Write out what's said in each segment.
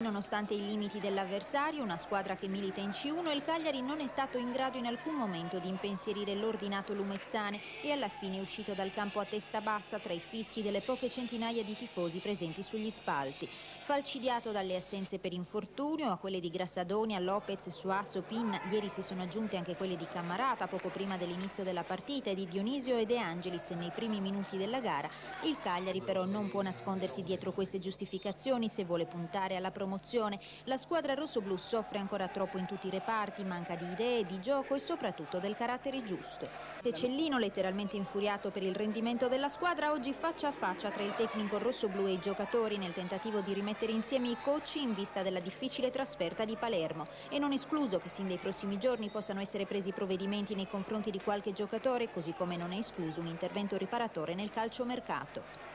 Nonostante i limiti dell'avversario, una squadra che milita in C1, il Cagliari non è stato in grado in alcun momento di impensierire l'ordinato Lumezzane e alla fine è uscito dal campo a testa bassa tra i fischi delle poche centinaia di tifosi presenti sugli spalti. Falcidiato dalle assenze per infortunio, a quelle di Grassadonia, Lopez, Suazzo, Pinna, ieri si sono aggiunte anche quelle di Cammarata poco prima dell'inizio della partita e di Dionisio e De Angelis nei primi minuti della gara, il Cagliari però non può nascondersi dietro queste giustificazioni se vuole puntare alla promozione promozione. La squadra rossoblù soffre ancora troppo in tutti i reparti, manca di idee, di gioco e soprattutto del carattere giusto. De Cellino, letteralmente infuriato per il rendimento della squadra, oggi faccia a faccia tra il tecnico rossoblù e i giocatori nel tentativo di rimettere insieme i coach in vista della difficile trasferta di Palermo. E non escluso che sin dai prossimi giorni possano essere presi provvedimenti nei confronti di qualche giocatore, così come non è escluso un intervento riparatore nel calciomercato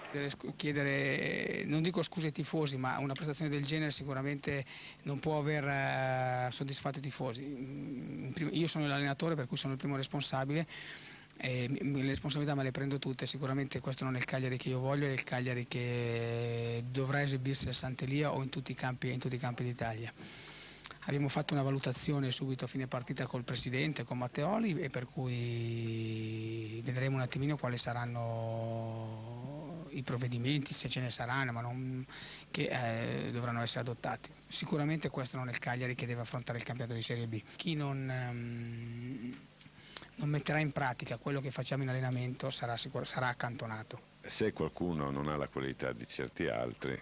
chiedere, non dico scuse ai tifosi, ma una prestazione del genere sicuramente non può aver eh, soddisfatto i tifosi. Mm, io sono l'allenatore per cui sono il primo responsabile e le responsabilità me le prendo tutte, sicuramente questo non è il Cagliari che io voglio, è il Cagliari che dovrà esibirsi a Sant'Elia o in tutti i campi, campi d'Italia. Abbiamo fatto una valutazione subito a fine partita col Presidente, con Matteoli e per cui vedremo un attimino quali saranno i provvedimenti, se ce ne saranno, ma non, che eh, dovranno essere adottati. Sicuramente questo non è il Cagliari che deve affrontare il campionato di Serie B. Chi non, ehm, non metterà in pratica quello che facciamo in allenamento sarà, sicur- sarà accantonato. Se qualcuno non ha la qualità di certi altri,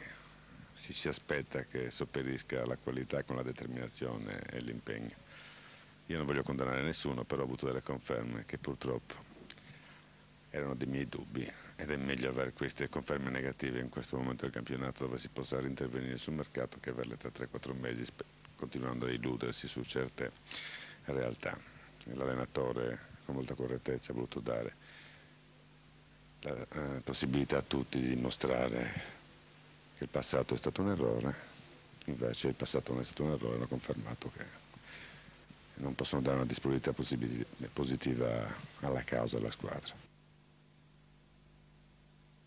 si, si aspetta che sopperisca la qualità con la determinazione e l'impegno. Io non voglio condannare nessuno, però ho avuto delle conferme che purtroppo erano dei miei dubbi ed è meglio avere queste conferme negative in questo momento del campionato dove si possa rintervenire sul mercato che averle tra 3-4 mesi continuando a illudersi su certe realtà. L'allenatore con molta correttezza ha voluto dare la eh, possibilità a tutti di dimostrare che il passato è stato un errore, invece il passato non è stato un errore, hanno confermato che non possono dare una disponibilità positiva alla causa alla squadra.